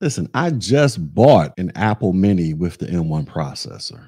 Listen, I just bought an Apple Mini with the M1 processor.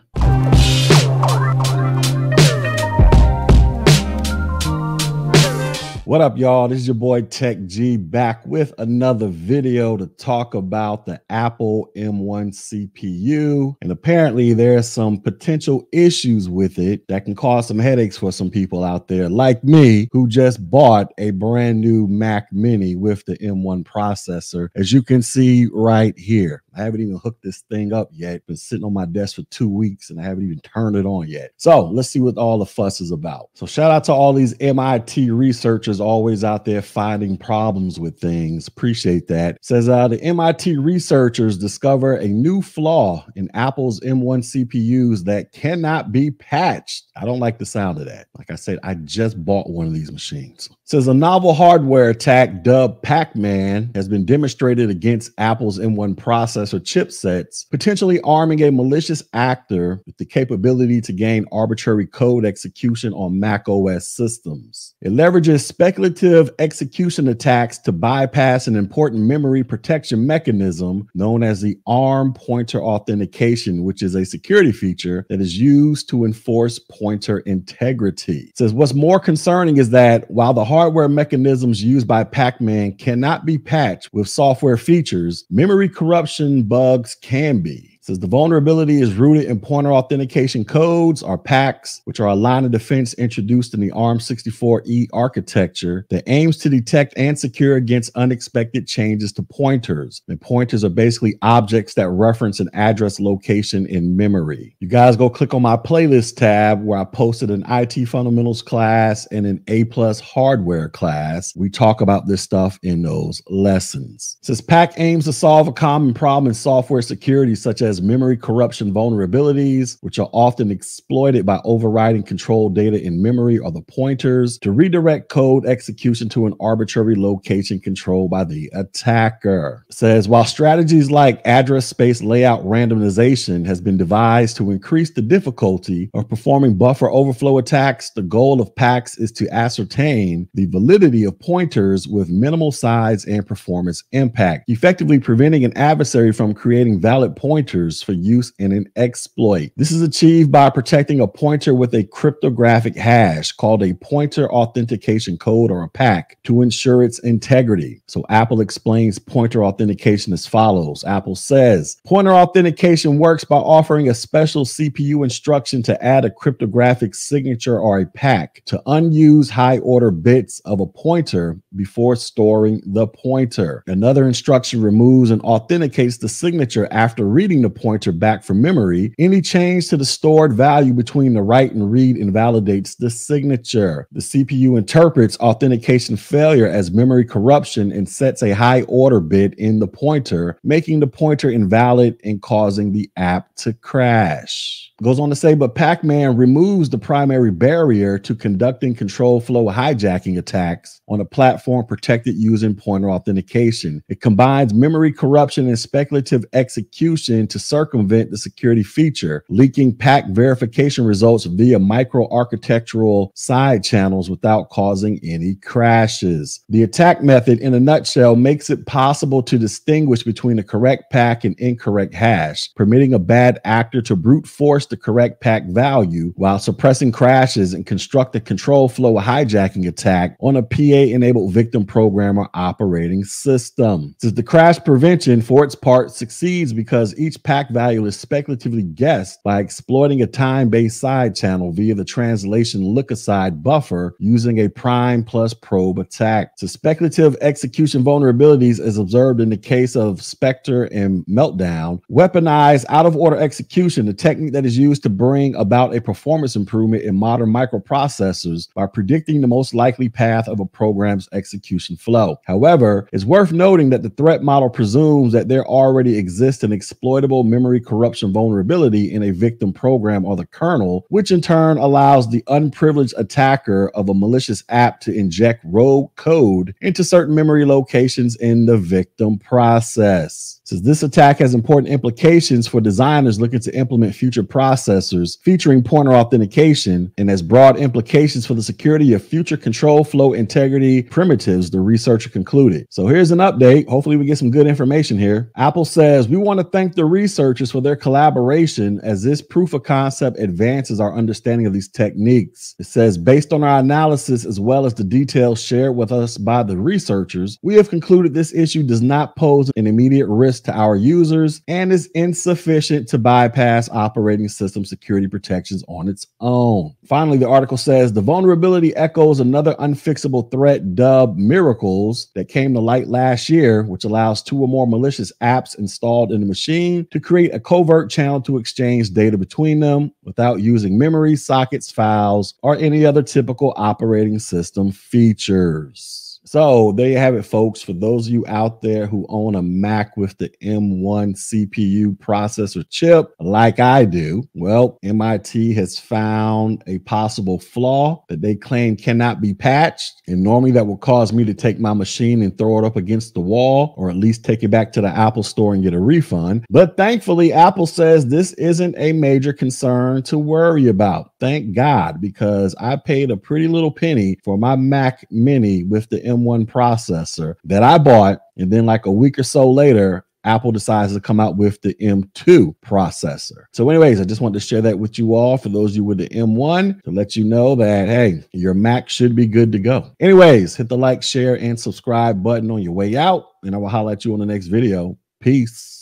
What up, y'all? This is your boy Tech Gee back with another video to talk about the Apple M1 CPU. And apparently, there's some potential issues with it that can cause some headaches for some people out there, like me, who just bought a brand new Mac Mini with the M1 processor, as you can see right here. I haven't even hooked this thing up yet. Been sitting on my desk for two weeks and I haven't even turned it on yet. So let's see what all the fuss is about. So shout out to all these MIT researchers always out there finding problems with things. Appreciate that. Says uh, the MIT researchers discover a new flaw in Apple's M1 CPUs that cannot be patched. I don't like the sound of that. Like I said, I just bought one of these machines. Says a novel hardware attack dubbed Pac-Man has been demonstrated against Apple's M1 processor processor chipsets, potentially arming a malicious actor with the capability to gain arbitrary code execution on Mac OS systems. It leverages speculative execution attacks to bypass an important memory protection mechanism known as the ARM pointer authentication, which is a security feature that is used to enforce pointer integrity. It says what's more concerning is that while the hardware mechanisms used by Pac-Man cannot be patched with software features, memory corruption bugs can be says the vulnerability is rooted in pointer authentication codes or PACs, which are a line of defense introduced in the ARM64E architecture that aims to detect and secure against unexpected changes to pointers. And pointers are basically objects that reference an address location in memory. You guys go click on my playlist tab where I posted an IT fundamentals class and an A plus hardware class. We talk about this stuff in those lessons. Says PAC aims to solve a common problem in software security, such as memory corruption vulnerabilities, which are often exploited by overriding control data in memory or the pointers to redirect code execution to an arbitrary location controlled by the attacker. It says while strategies like address space layout randomization has been devised to increase the difficulty of performing buffer overflow attacks, the goal of PACs is to ascertain the validity of pointers with minimal size and performance impact, effectively preventing an adversary from creating valid pointers pointers for use in an exploit. This is achieved by protecting a pointer with a cryptographic hash called a pointer authentication code or a PAC to ensure its integrity. So Apple explains pointer authentication as follows. Apple says pointer authentication works by offering a special CPU instruction to add a cryptographic signature or a PAC to unused high order bits of a pointer before storing the pointer. Another instruction removes and authenticates the signature after reading the pointer back from memory, any change to the stored value between the write and read invalidates the signature. The CPU interprets authentication failure as memory corruption and sets a high order bit in the pointer, making the pointer invalid and causing the app to crash. Goes on to say, but Pac Man removes the primary barrier to conducting control flow hijacking attacks on a platform protected using pointer authentication. It combines memory corruption and speculative execution to circumvent the security feature, leaking PAC verification results via microarchitectural side channels without causing any crashes. The attack method, in a nutshell, makes it possible to distinguish between a correct PAC and incorrect hash, permitting a bad actor to brute force the correct PAC value while suppressing crashes and construct a control flow hijacking attack on a PA enabled victim program or operating system. Since the crash prevention, for its part, succeeds because each PAC value is speculatively guessed by exploiting a time based side channel via the translation look aside buffer using a prime plus probe attack. So, speculative execution vulnerabilities, as observed in the case of Spectre and Meltdown, Weaponized out of order execution, the technique that is used to bring about a performance improvement in modern microprocessors by predicting the most likely path of a program's execution flow. However, it's worth noting that the threat model presumes that there already exists an exploitable memory corruption vulnerability in a victim program or the kernel, which in turn allows the unprivileged attacker of a malicious app to inject rogue code into certain memory locations in the victim process. Says this attack has important implications for designers looking to implement future processors featuring pointer authentication and has broad implications for the security of future control flow integrity, primitives, the researcher concluded. So here's an update. Hopefully, we get some good information here. Apple says, We want to thank the researchers for their collaboration as this proof of concept advances our understanding of these techniques. It says, Based on our analysis as well as the details shared with us by the researchers, we have concluded this issue does not pose an immediate risk to our users and is insufficient to bypass operating system security protections on its own. Finally, the article says the vulnerability echoes another unfixable threat dubbed M1RACLES that came to light last year, which allows two or more malicious apps installed in the machine to create a covert channel to exchange data between them without using memory, sockets, files, or any other typical operating system features. So there you have it, folks. For those of you out there who own a Mac with the M1 CPU processor chip, like I do, well, MIT has found a possible flaw that they claim cannot be patched. And normally that will cause me to take my machine and throw it up against the wall, or at least take it back to the Apple store and get a refund. But thankfully, Apple says this isn't a major concern to worry about. Thank God, because I paid a pretty little penny for my Mac Mini with the M1 M1 processor that I bought. And then, like a week or so later, Apple decides to come out with the M2 processor. So, anyways, I just wanted to share that with you all for those of you with the M1 to let you know that, hey, your Mac should be good to go. Anyways, hit the like, share, and subscribe button on your way out, and I will at you on the next video. Peace.